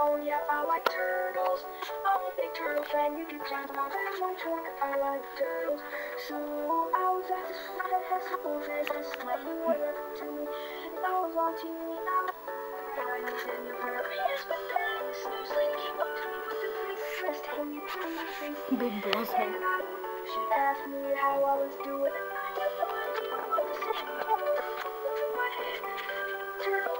Oh yeah, I like turtles. I'm a big turtle fan. You can jump on that one. I like turtles. So I was at this food that has school fest. This lady went up to me. And I was on TV. Now I. Yes, but then big fist hanging And she asked me how I was doing. I had no idea what to say. Turtle.